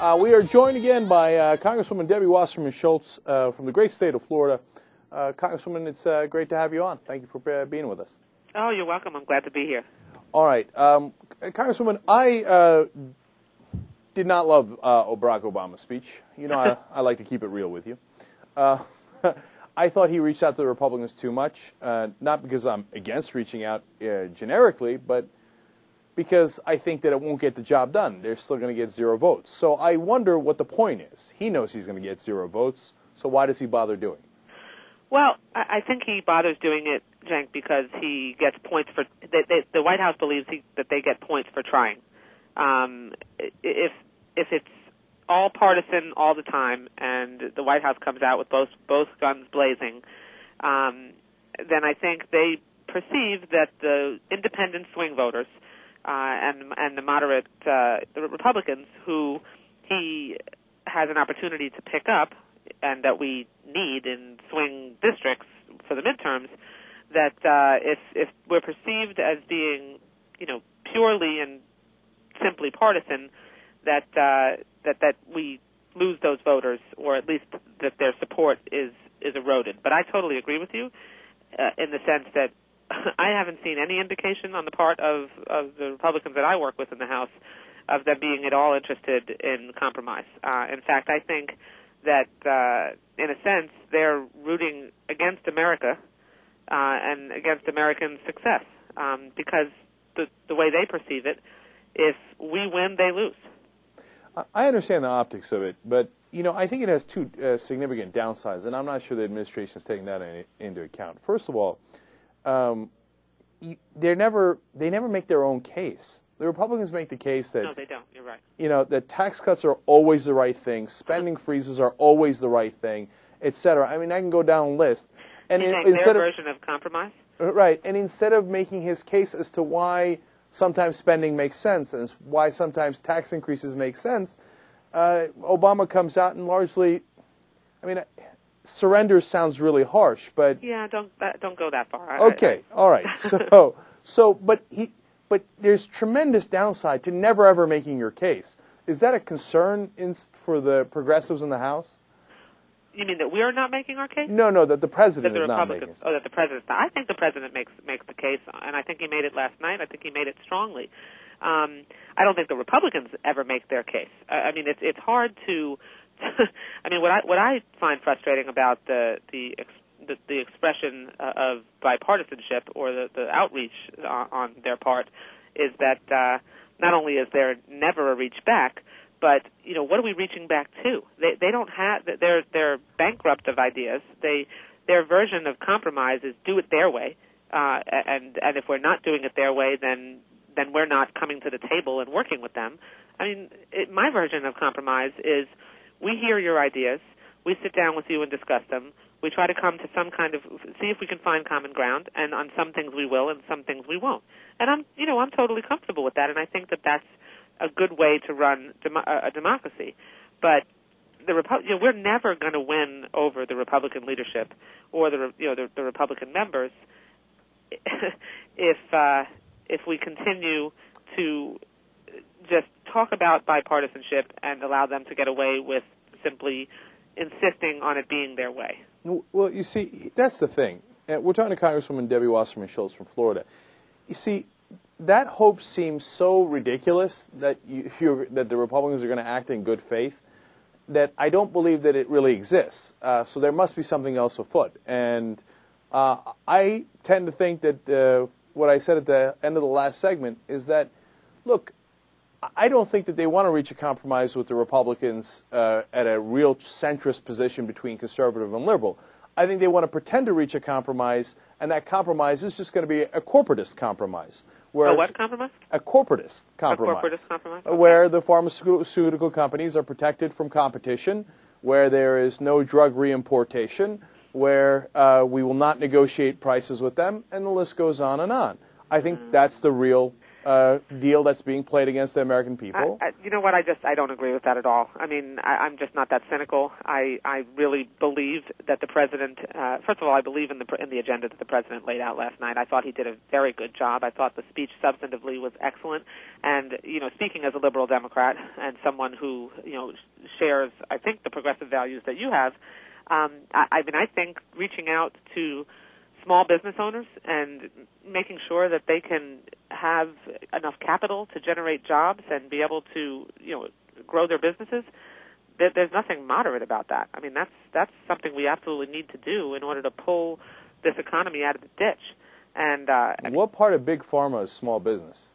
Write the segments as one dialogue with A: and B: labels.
A: Uh, we are joined again by uh, Congresswoman Debbie Wasserman Schultz uh, from the great state of Florida. Uh, Congresswoman, it's uh, great to have you on. Thank you for uh, being with us.
B: Oh, you're welcome. I'm glad to be here.
A: All right. Um, Congresswoman, I did not love Barack Obama's speech. You know, I, I, like to keep it real with you. I thought he reached out to the Republicans too much, not because I'm against reaching out generically, but because I think that it won't get the job done. They're still going to get zero votes. So I wonder what the point is. He knows he's going to get zero votes, so why does he bother doing it?
B: Well, I think he bothers doing it, Cenk, because he gets points for. They, they, the White House believes he, that they get points for trying. Um, if if it's all partisan all the time, and the White House comes out with both both guns blazing, um, then I think they perceive that the independent swing voters and and the moderate uh, the Republicans who he has an opportunity to pick up and that we need in swing districts for the midterms that uh, if if we're perceived as being you know purely and simply partisan that uh, that that we lose those voters or at least that their support is is eroded. But I totally agree with you uh, in the sense that I haven't seen any indication on the part of, of the Republicans that I work with in the House of them being at all interested in compromise. Uh, in fact, I think that, uh, in a sense, they're rooting against America uh, and against American success um, because the, the way they perceive it, if we win, they lose.
A: I understand the optics of it, but you know, I think it has two uh, significant downsides, and I'm not sure the administration is taking that in, into account. First of all, um, they're never they never make their own case. The Republicans make the case that
B: no, they don't. You're right.
A: You know that tax cuts are always the right thing, spending freezes are always the right thing, etc. I mean, I can go down a list.
B: And in, instead their of, version of compromise.
A: Uh, right, and instead of making his case as to why sometimes spending makes sense and why sometimes tax increases make sense, uh, Obama comes out and largely, I mean, surrender sounds really harsh, but
B: yeah, don't don't go that far.
A: Okay, all right. So so but he but there's tremendous downside to never ever making your case. Is that a concern in, for the progressives in the House?
B: You mean that we are not making our case?
A: No, no, that the president
B: that the
A: is not making.
B: Oh, that the president. I think the president makes makes the case, and I think he made it last night. I think he made it strongly. Um, I don't think the Republicans ever make their case. I, I mean, it's it's hard to I mean, what I what I find frustrating about the the the, the expression uh, of bipartisanship or the, the outreach on, on their part is that uh, not only is there never a reach back, but you know what are we reaching back to? They they don't have they're they're bankrupt of ideas. They their version of compromise is do it their way, uh, and and if we're not doing it their way, then then we're not coming to the table and working with them. I mean, it, my version of compromise is we hear your ideas. We sit down with you and discuss them. We try to come to some kind of see if we can find common ground, and on some things we will, and some things we won't. And I'm, you know, I'm totally comfortable with that, and I think that that's a good way to run dem- a democracy. But the Repu- you know, we're never going to win over the Republican leadership or the you know the, the Republican members if uh, if we continue to just talk about bipartisanship and allow them to get away with simply insisting on it being their way.
A: Well, you see, that's the thing. Uh, we're talking to Congresswoman Debbie Wasserman Schultz from Florida. You see, that hope seems so ridiculous that you, that the Republicans are going to act in good faith that I don't believe that it really exists. Uh, so there must be something else afoot. And uh, I tend to think that uh, what I said at the end of the last segment is that, look, I don't think that they want to reach a compromise with the Republicans uh, at a real centrist position between conservative and liberal. I think they want to pretend to reach a compromise, and that compromise is just going to be a corporatist compromise.
B: Where a what compromise?
A: A corporatist compromise.
B: A corporatist compromise. Okay.
A: Where the pharmaceutical companies are protected from competition, where there is no drug reimportation, where uh, we will not negotiate prices with them, and the list goes on and on. I think mm. that's the real uh, deal that's being played against the American people.
B: I, I, you know what? I just I don't agree with that at all. I mean, I, I'm just not that cynical. I I really believe that the president. Uh, first of all, I believe in the in the agenda that the president laid out last night. I thought he did a very good job. I thought the speech substantively was excellent. And you know, speaking as a liberal Democrat and someone who you know shares, I think, the progressive values that you have. Um, I, I mean, I think reaching out to small business owners and making sure that they can have enough capital to generate jobs and be able to, you know, grow their businesses. There's nothing moderate about that. I mean, that's that's something we absolutely need to do in order to pull this economy out of the ditch. And uh,
A: what part of big pharma is small business?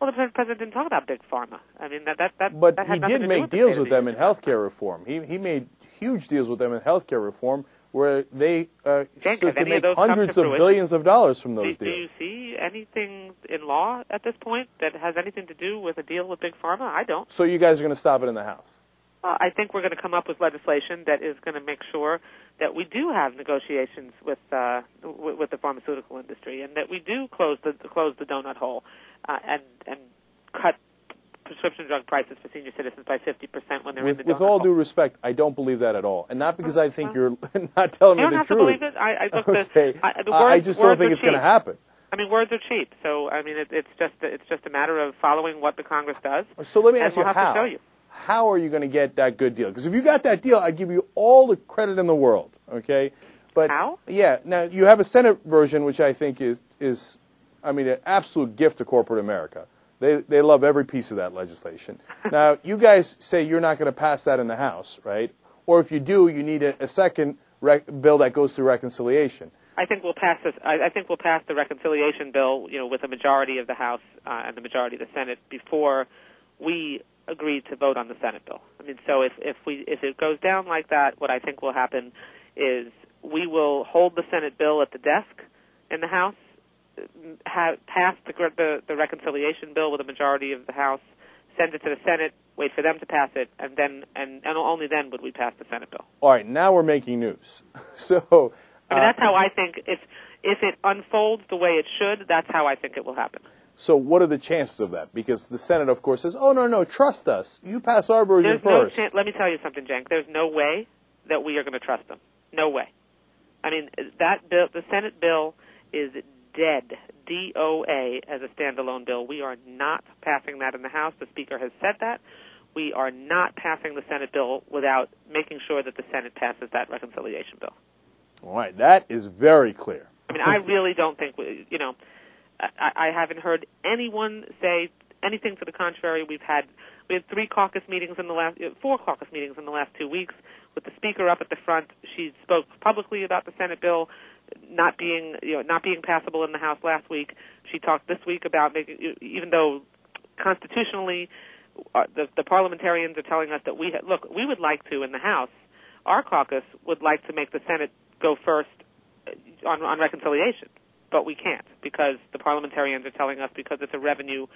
B: Well, the president didn't talk about big pharma. I mean, that that that.
A: But
B: that
A: he did make
B: with
A: deals with them in healthcare reform. He he made huge deals with them in healthcare reform where they uh, stood to
B: make
A: hundreds of billions of dollars from those
B: do,
A: deals.
B: Do you see anything in law at this point that has anything to do with a deal with big pharma? I don't.
A: So you guys are going to stop it in the House?
B: Uh, I think we're going to come up with legislation that is going to make sure that we do have negotiations with uh, with, with the pharmaceutical industry, and that we do close the close the donut hole, uh, and and cut prescription drug prices for senior citizens by 50% when they're
A: with,
B: in the
A: With all
B: hole.
A: due respect, I don't believe that at all. And not because I think you're not telling me.
B: the you
A: me
B: don't have
A: truth.
B: to believe it. I, I look
A: okay.
B: the, I, the words,
A: I just don't think it's going to happen.
B: I mean, words are cheap. So, I mean, it, it's just it's just a matter of following what the Congress does.
A: So let me ask
B: we'll
A: you
B: have
A: how.
B: you.
A: How are you going to get that good deal? Because if you got that deal, I give you all the credit in the world. Okay, but
B: How?
A: Yeah. Now you have a Senate version, which I think is is, I mean, an absolute gift to corporate America. They they love every piece of that legislation. now you guys say you're not going to pass that in the House, right? Or if you do, you need a, a second rec- bill that goes through reconciliation.
B: I think we'll pass this. I, I think we'll pass the reconciliation bill, you know, with a majority of the House uh, and the majority of the Senate before we agree to vote on the Senate bill. I mean, so if if we if it goes down like that, what I think will happen is we will hold the Senate bill at the desk in the House, have pass the the, the reconciliation bill with a majority of the House, send it to the Senate, wait for them to pass it, and then and, and only then would we pass the Senate bill.
A: All right, now we're making news. So.
B: I mean,
A: uh,
B: that's how I think if if it unfolds the way it should, that's how I think it will happen.
A: So what are the chances of that? Because the Senate, of course, says, "Oh no, no, trust us. You pass our version
B: There's no
A: first."
B: Let me tell you something, Cenk. There's no way that we are going to trust them. No way. I mean, that bill, the Senate bill, is dead. D O A as a standalone bill. We are not passing that in the House. The Speaker has said that. We are not passing the Senate bill without making sure that the Senate passes that reconciliation bill.
A: All right, that is very clear.
B: I mean, I really don't think we, you know, I, I haven't heard anyone say anything to the contrary. We've had we had three caucus meetings in the last uh, four caucus meetings in the last two weeks with the speaker up at the front. She spoke publicly about the Senate bill not being you know not being passable in the House last week. She talked this week about making even though constitutionally uh, the the parliamentarians are telling us that we ha- look we would like to in the House our caucus would like to make the Senate go first uh, on, on reconciliation, but we can't because the parliamentarians are telling us because it's a revenue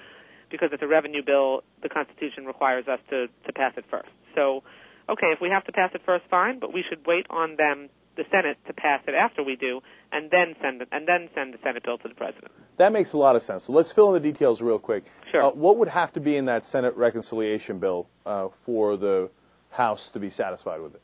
B: because it's a revenue bill, the Constitution requires us to, to pass it first. So, okay, if we have to pass it first, fine, but we should wait on them, the Senate, to pass it after we do, and then send it, and then send the Senate bill to the president.
A: That makes a lot of sense. So let's fill in the details real quick.
B: Sure.
A: Uh, what would have to be in that Senate reconciliation bill uh, for the House to be satisfied with it?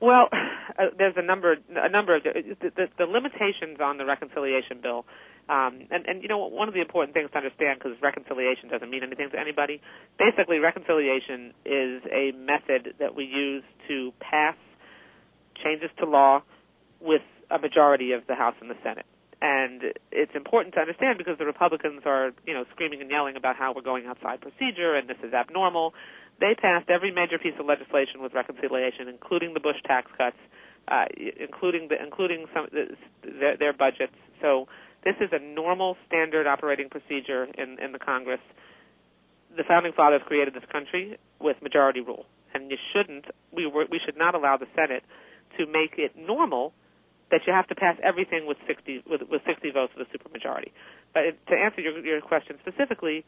B: Well, uh, there's a number, a number of the, the, the limitations on the reconciliation bill, um, and and you know one of the important things to understand because reconciliation doesn't mean anything to anybody. Basically, reconciliation is a method that we use to pass changes to law with a majority of the House and the Senate. And it's important to understand because the Republicans are, you know, screaming and yelling about how we're going outside procedure and this is abnormal. They passed every major piece of legislation with reconciliation, including the Bush tax cuts, uh, including the including some the, their, their budgets. So this is a normal, standard operating procedure in in the Congress. The founding fathers created this country with majority rule, and you shouldn't. We were, we should not allow the Senate to make it normal that you have to pass everything with 60 with, with 60 votes of a supermajority. But to answer your, your question specifically,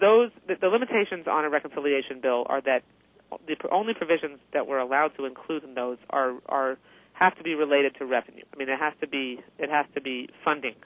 B: those the, the limitations on a reconciliation bill are that the only provisions that we're allowed to include in those are are have to be related to revenue. I mean, it has to be it has to be funding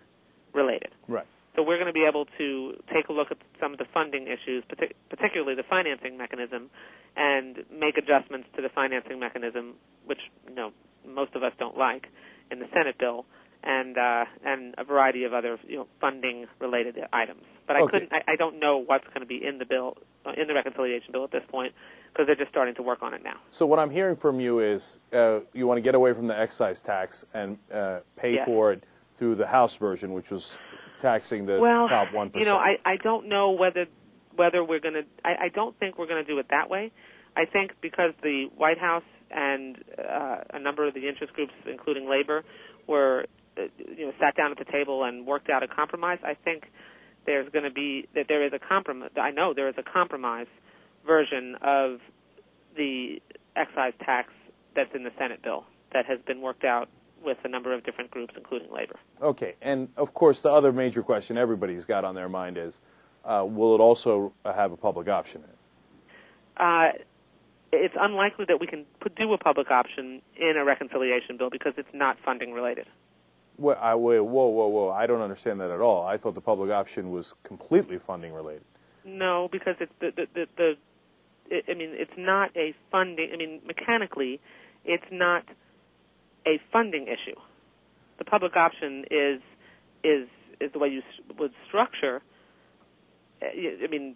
B: related.
A: Right.
B: So we're going to be able to take a look at some of the funding issues, partic- particularly the financing mechanism, and make adjustments to the financing mechanism, which you know most of us don't like, in the Senate bill, and uh, and a variety of other you know funding related items. But I
A: Okay.
B: couldn't. I, I don't know what's going to be in the bill, uh, in the reconciliation bill at this point, because they're just starting to work on it now.
A: So what I'm hearing from you is uh, you want to get away from the excise tax and uh, pay
B: Yes.
A: for it through the House version, which was taxing the
B: well,
A: top one percent.
B: you know, I, I don't know whether whether we're going to. I, I don't think we're going to do it that way. I think because the White House and uh, a number of the interest groups, including labor, were you know sat down at the table and worked out a compromise. I think there's going to be that there is a compromise. I know there is a compromise version of the excise tax that's in the Senate bill that has been worked out with a number of different groups, including labor.
A: Okay, and of course, the other major question everybody's got on their mind is, uh, will it also uh, have a public option in it?
B: uh, it's unlikely that we can put, do a public option in a reconciliation bill because it's not funding related.
A: Wait, I, wait, whoa, whoa, whoa! I don't understand that at all. I thought the public option was completely funding related.
B: No, because it's the the the. the it, I mean, it's not a funding. I mean, mechanically, it's not a funding issue. The public option is is is the way you would structure. y- I mean,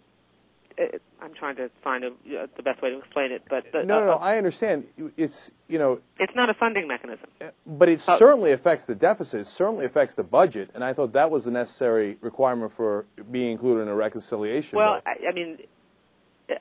B: uh, I'm trying to find a, uh, the best way to explain it, but the,
A: No, no, no.
B: uh,
A: I understand. It's you know,
B: it's not a funding mechanism.
A: but it
B: Uh,
A: certainly affects the deficit. It certainly affects the budget, and I thought that was a necessary requirement for being included in a reconciliation.
B: Well. I, I mean,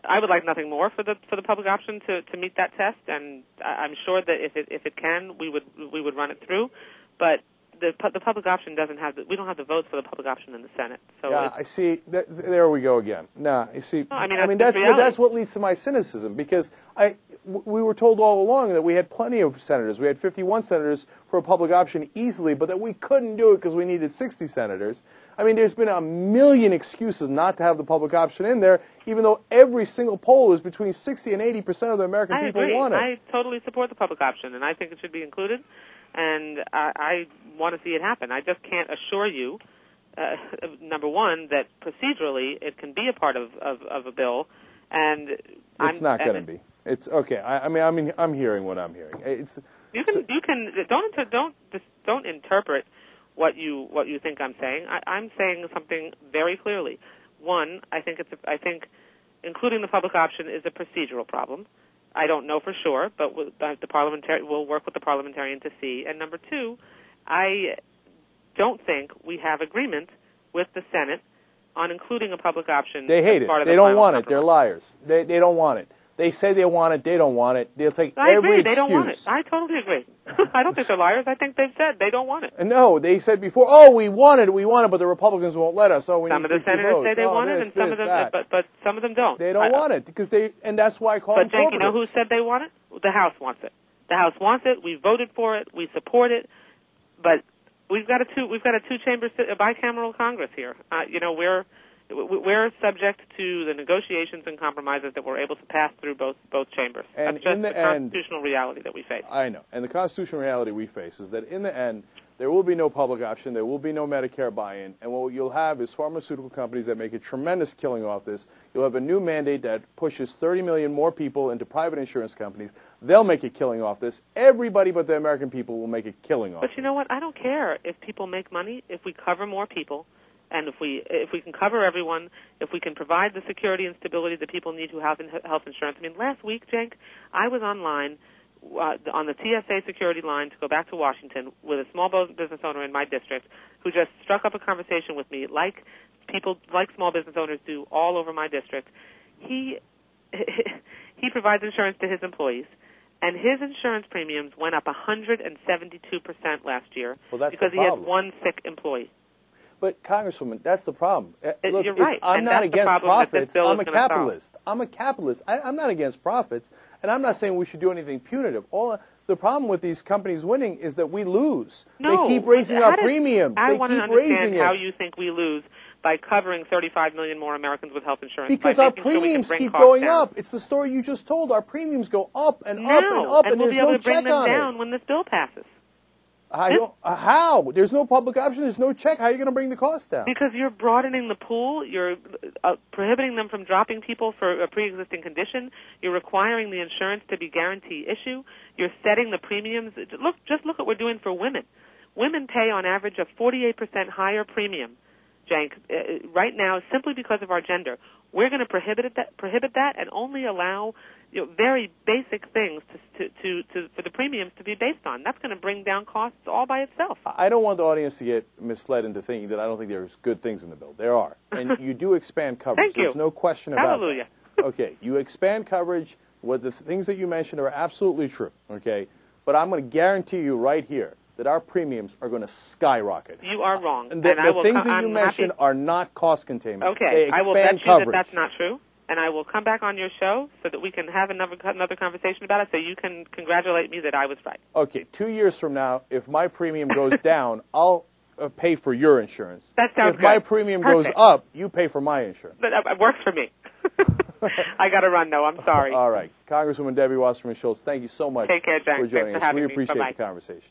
B: I would like nothing more for the for the public option to to meet that test, and I- I'm sure that if it if it can, we would we would run it through. But the the public option doesn't have the, we don't have the votes for the public option in the Senate. So
A: yeah, I see. That, there we go again. Nah, you see.
B: No, I mean,
A: that's
B: that's
A: that's, that's what leads to my cynicism because I w- we were told all along that we had plenty of senators. We had 51 senators for a public option easily, but that we couldn't do it because we needed 60 senators. I mean, there's been a million excuses not to have the public option in there, even though every single poll is between 60 and 80 percent of the American
B: I
A: people
B: agree.
A: want it.
B: I totally support the public option, and I think it should be included. And I, I want to see it happen. I just can't assure you, uh, number one, that procedurally it can be a part of of, of a bill, and
A: it's
B: I'm,
A: not going to be. It's okay. I, I mean, I mean, I'm hearing what I'm hearing. It's
B: You can
A: so-
B: you can don't inter- don't don't interpret what you what you think I'm saying. I, I'm saying something very clearly. One, I think it's a, I think including the public option is a procedural problem. I don't know for sure, but the parliamentary we'll work with the parliamentarian to see. And number two, I don't think we have agreement with the Senate on including a public option.
A: They hate
B: as
A: it.
B: part of
A: They
B: the
A: don't want it. They're liars. They they don't want it. They say they want it. They don't want it. They'll take
B: I
A: every
B: agree. They don't want it. I totally agree. I don't think they're liars. I think they've said they don't want it.
A: No, they said before, oh, we want it, we want it, but the Republicans won't let us. Oh, we
B: Some
A: need
B: of the senators
A: votes.
B: say they
A: oh,
B: want it,
A: this,
B: and some
A: this,
B: of them,
A: that.
B: but but some of them don't.
A: they don't
B: I-
A: want it because they, and that's why I call
B: But
A: them
B: Jake, you know who said they want it? The House wants it. The House wants it. We voted for it. We support it. But we've got a two we've got a two chamber a bicameral Congress here. Uh, you know we're we're subject to the negotiations and compromises that we're able to pass through both both chambers.
A: And
B: That's just
A: in the
B: the
A: end-
B: constitutional reality that we face.
A: I know. And the constitutional reality we face is that in the end, there will be no public option, there will be no Medicare buy-in, and what you'll have is pharmaceutical companies that make a tremendous killing off this. You'll have a new mandate that pushes 30 million more people into private insurance companies. They'll make a killing off this. Everybody but the American people will make a killing off
B: But you know
A: this.
B: what? I don't care if people make money, if we cover more people, and if we if we can cover everyone, if we can provide the security and stability that people need who have in- health insurance. I mean, last week, Cenk, I was online uh, on the TSA security line to go back to Washington with a small bu- business owner in my district who just struck up a conversation with me, like people like small business owners do all over my district. He he provides insurance to his employees and his insurance premiums went up 172% last year
A: Well, that's
B: because he had one sick employee.
A: But Congresswoman, that's the problem. Uh, Look,
B: you're right,
A: I'm
B: and
A: not against
B: problem that this
A: profits. I'm a
B: solve.
A: capitalist. I'm a capitalist. I, I'm not against profits, and I'm not saying we should do anything punitive. All the problem with these companies winning is that we lose.
B: No,
A: they keep raising our
B: does-
A: premiums.
B: I
A: they
B: want
A: keep
B: to understand how you think we lose by covering 35 million more Americans with health insurance.
A: because our
B: sure
A: premiums keep going
B: down.
A: up. It's the story you just told. Our premiums go up and
B: now,
A: up and up,
B: and we'll
A: there's
B: be able
A: no
B: to bring them down
A: it.
B: when this bill passes.
A: I don't, uh, how? There's no public option. There's no check. How are you going to bring the cost down?
B: Because you're broadening the pool. You're uh, prohibiting them from dropping people for a pre-existing condition. You're requiring the insurance to be guarantee issue. You're setting the premiums. Look, just look at what we're doing for women. Women pay on average a 48% higher premium, Cenk, uh, right now simply because of our gender. We're going to prohibit that, prohibit that and only allow you know, very basic things to, to, to, to, for the premiums to be based on. That's going to bring down costs all by itself.
A: I don't want the audience to get misled into thinking that I don't think there's good things in the bill. There are. And you do expand coverage.
B: Thank you.
A: There's no question about
B: Hallelujah.
A: that. Okay, you expand coverage. What the things that you mentioned are absolutely true. Okay, but I'm going to guarantee you right here that our premiums are going to skyrocket.
B: You are wrong.
A: And the,
B: and
A: the
B: will
A: things that you
B: I'm
A: mentioned
B: happy-
A: are not cost containment.
B: Okay, I will bet
A: coverage.
B: you that that's not true, and I will come back on your show so that we can have another another conversation about it. So you can congratulate me that I was right.
A: Okay, two years from now, if my premium goes down, I'll uh, pay for your insurance.
B: That sounds
A: If my premium
B: Perfect.
A: goes up, you pay for my insurance.
B: But uh, it works for me. I got to run though. I'm sorry.
A: All right, Congresswoman Debbie Wasserman Schultz, thank you so much
B: Take care, Jack.
A: for joining
B: Thanks for
A: us.
B: having
A: we
B: me.
A: appreciate
B: Bye-bye.
A: the conversation.